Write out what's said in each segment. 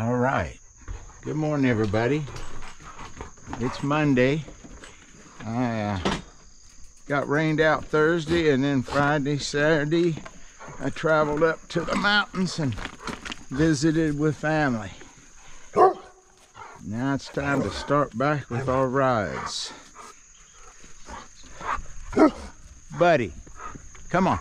All right. Good morning, everybody. It's Monday. I uh, got rained out Thursday, and then Friday, Saturday, I traveled up to the mountains and visited with family. Now it's time to start back with our rides. Buddy, come on.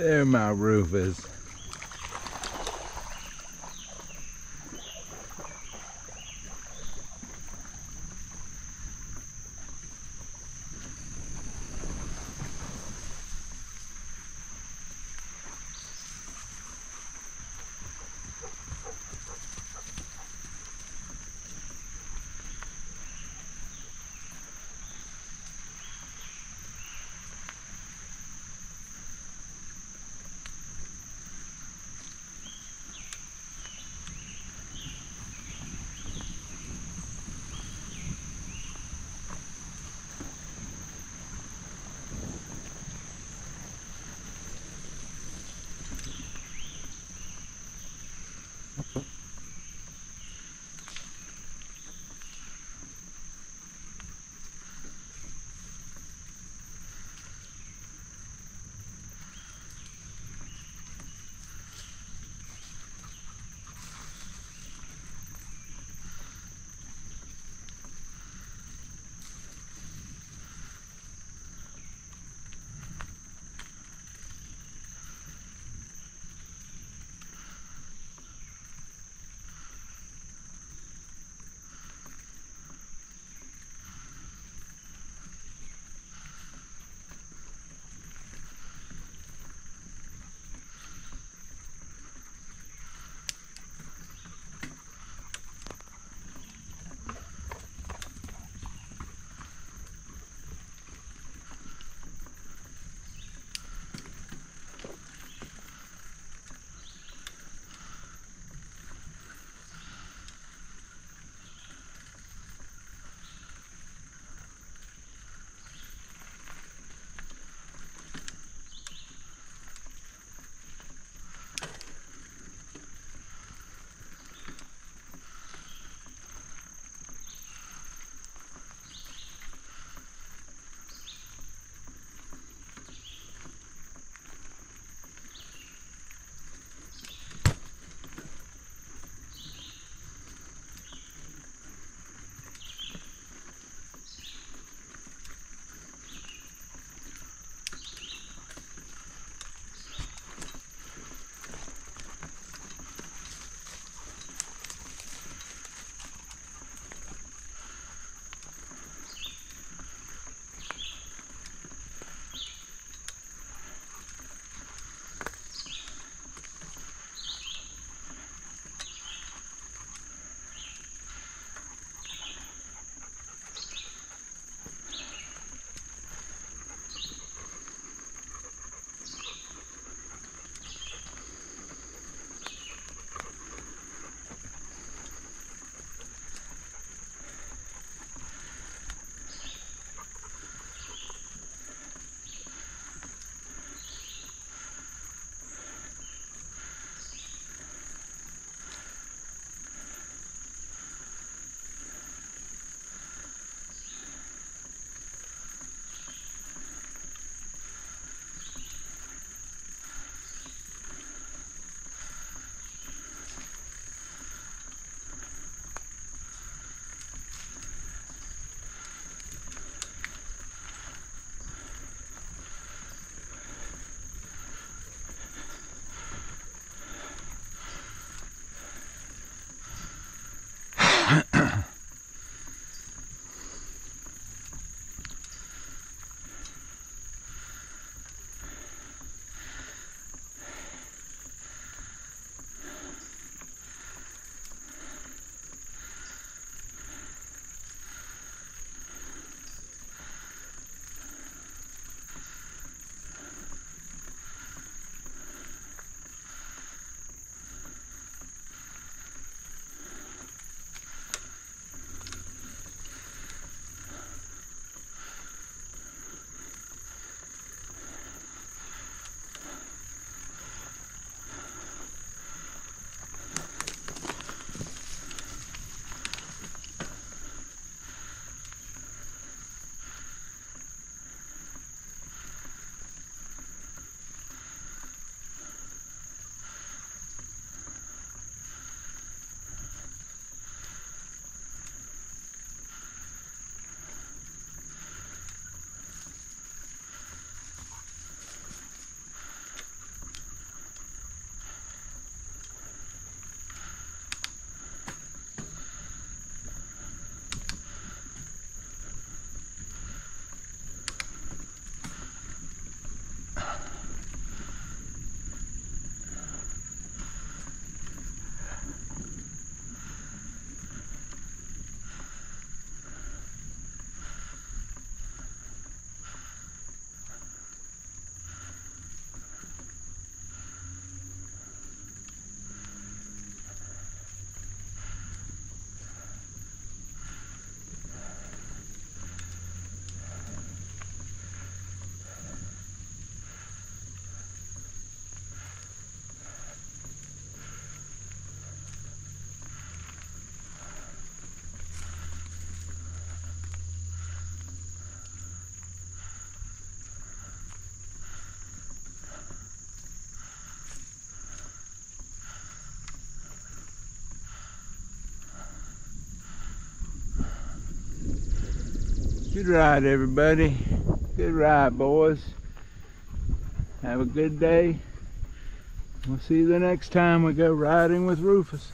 There my Rufus. Good ride, everybody. Good ride, boys. Have a good day. We'll see you the next time we go riding with Rufus.